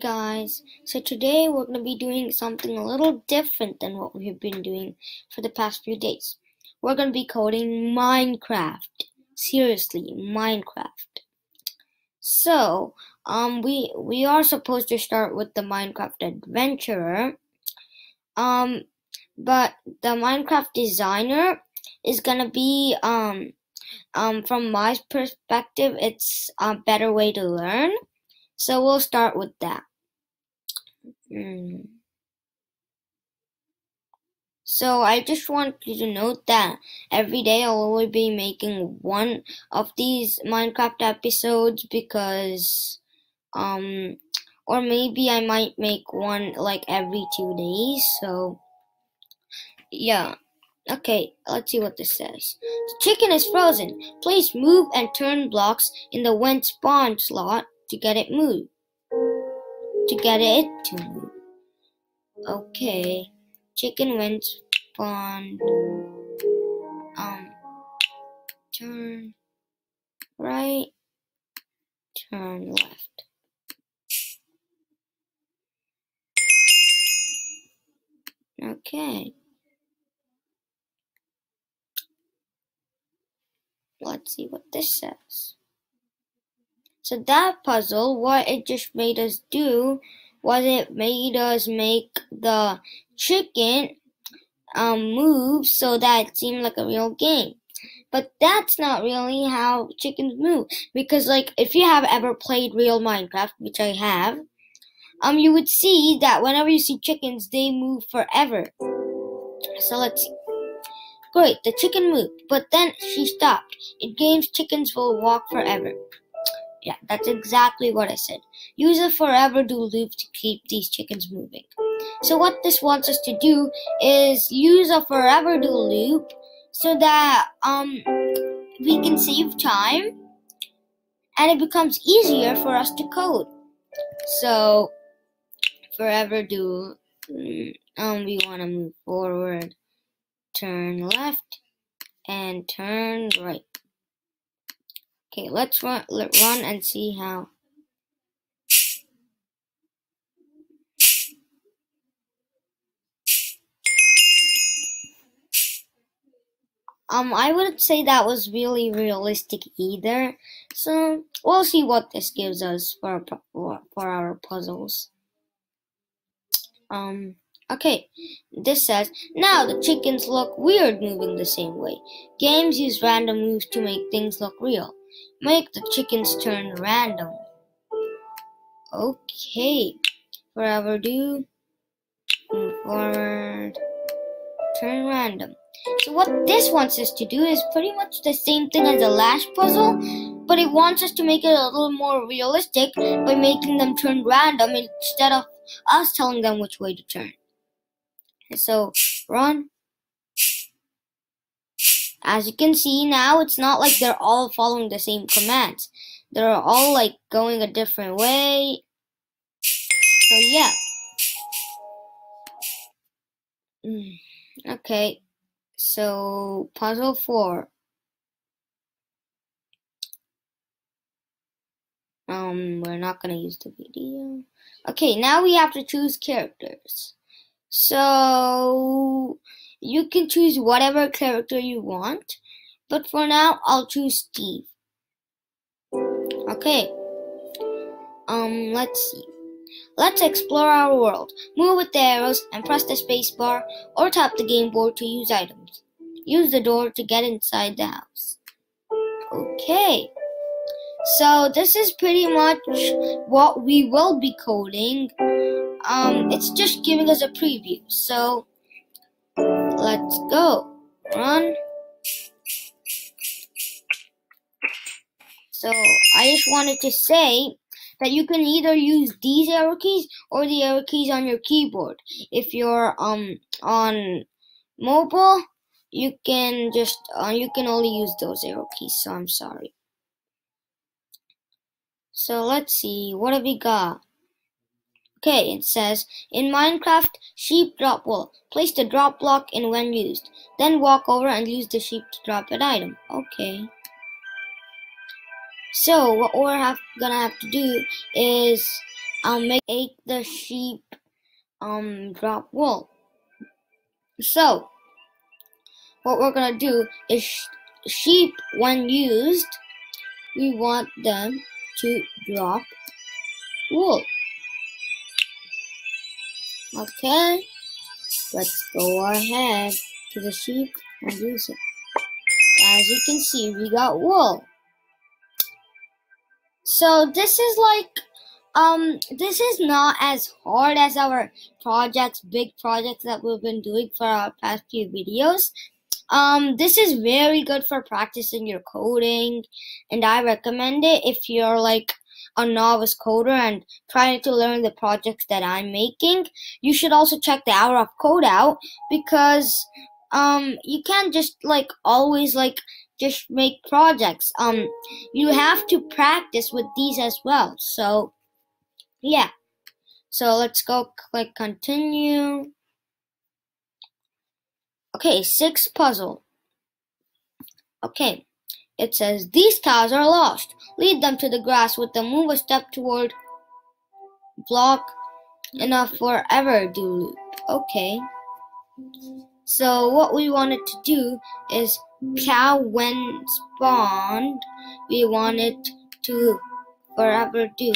Guys, so today we're going to be doing something a little different than what we've been doing for the past few days. We're going to be coding Minecraft. Seriously, Minecraft. So, um, we we are supposed to start with the Minecraft Adventurer. Um, but the Minecraft Designer is going to be um um from my perspective, it's a better way to learn. So we'll start with that. Mm. So I just want you to note that every day I'll be making one of these Minecraft episodes because um or maybe I might make one like every two days. So yeah. Okay, let's see what this says. The chicken is frozen. Please move and turn blocks in the when spawn slot to get it moved. To get it to move. Okay. Chicken went spawned. Um turn right. Turn left. Okay. Let's see what this says. So that puzzle, what it just made us do was it made us make the chicken um, move so that it seemed like a real game. But that's not really how chickens move. Because like if you have ever played real Minecraft, which I have, um you would see that whenever you see chickens, they move forever. So let's see. Great, the chicken moved, but then she stopped. In games, chickens will walk forever. Yeah, that's exactly what I said. Use a forever do loop to keep these chickens moving. So what this wants us to do is use a forever do loop so that um we can save time and it becomes easier for us to code. So forever do mm, um we want to move forward, turn left, and turn right. Okay, let's run, let run and see how. Um, I wouldn't say that was really realistic either. So we'll see what this gives us for for, our puzzles. Um. Okay, this says, now the chickens look weird moving the same way. Games use random moves to make things look real. Make the chickens turn random. Okay, forever do, move forward, turn random. So what this wants us to do is pretty much the same thing as the last puzzle, but it wants us to make it a little more realistic by making them turn random instead of us telling them which way to turn. So run. As you can see now, it's not like they're all following the same commands. They're all like going a different way. So yeah. Mm, okay. So puzzle four. Um, we're not gonna use the video. Okay, now we have to choose characters. So you can choose whatever character you want, but for now I'll choose Steve. Okay. Um, let's see. Let's explore our world. Move with the arrows and press the spacebar or tap the game board to use items. Use the door to get inside the house. Okay. So this is pretty much what we will be coding um, it's just giving us a preview. So let's go. Run. So I just wanted to say that you can either use these arrow keys or the arrow keys on your keyboard. If you're um on mobile, you can just uh, you can only use those arrow keys. So I'm sorry. So let's see what have we got. Okay, it says, in Minecraft, sheep drop wool. Place the drop block in when used. Then walk over and use the sheep to drop an item. Okay. So, what we're have, gonna have to do is um make the sheep um drop wool. So what we're gonna do is sh sheep when used, we want them to drop wool. Okay, let's go ahead to the sheep and use it. As you can see, we got wool. So this is like um this is not as hard as our projects big projects that we've been doing for our past few videos um this is very good for practicing your coding and i recommend it if you're like a novice coder and trying to learn the projects that i'm making you should also check the hour of code out because um you can't just like always like just make projects. Um you have to practice with these as well. So yeah. So let's go click continue. Okay six puzzle. Okay it says these cows are lost. Lead them to the grass with them move a step toward block enough forever do loop. Okay. So what we wanted to do is cow when spawned. We wanted to forever do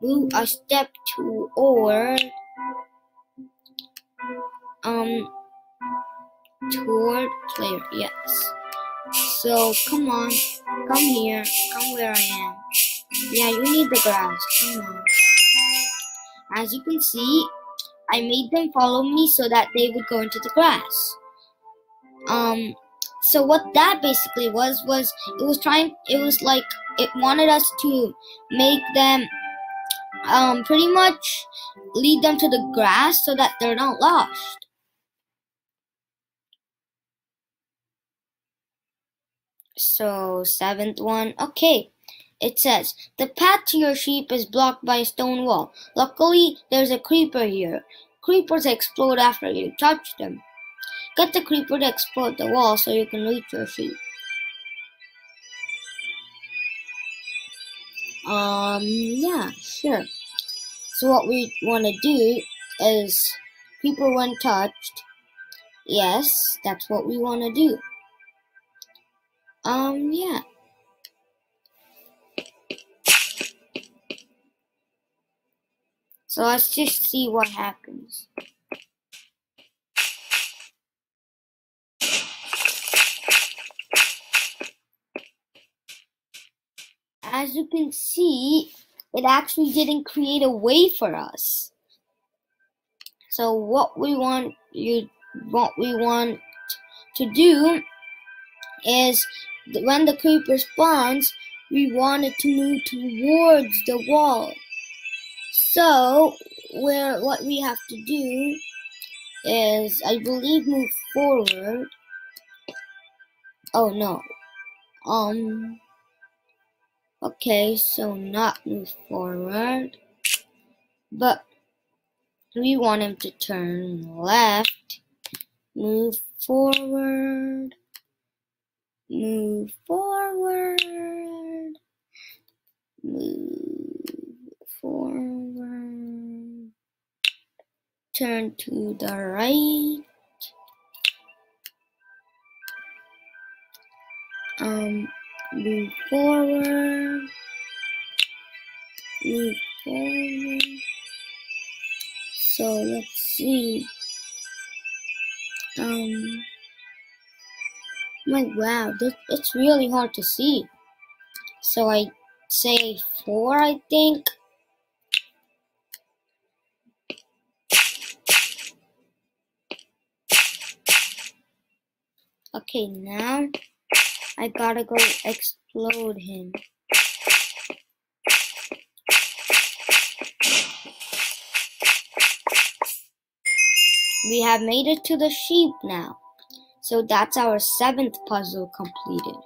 move a step toward um toward player yes so come on. Come here. Come where i am. Yeah you need the grass come on. As you can see i made them follow me so that they would go into the grass. Um so what that basically was was it was trying it was like it wanted us to make them um, pretty much lead them to the grass so that they're not lost. So, seventh one. Okay. It says, the path to your sheep is blocked by a stone wall. Luckily, there's a creeper here. Creepers explode after you touch them. Get the creeper to explode the wall so you can reach your sheep. Um, yeah, sure. So what we want to do is people when touched. Yes, that's what we want to do. Um, yeah. So let's just see what happens. as you can see, it actually didn't create a way for us. So what we want you what we want to do is when the creeper spawns, we want it to move towards the wall. So where what we have to do is I believe move forward. Oh no. Um Okay, so not move forward, but we want him to turn left, move forward, move forward, move forward, turn to the right, um, move forward, move forward. So let's see. Um, wow, this, it's really hard to see. So I say four, I think. Okay, now I gotta go explode him. We have made it to the sheep now. So that's our seventh puzzle completed.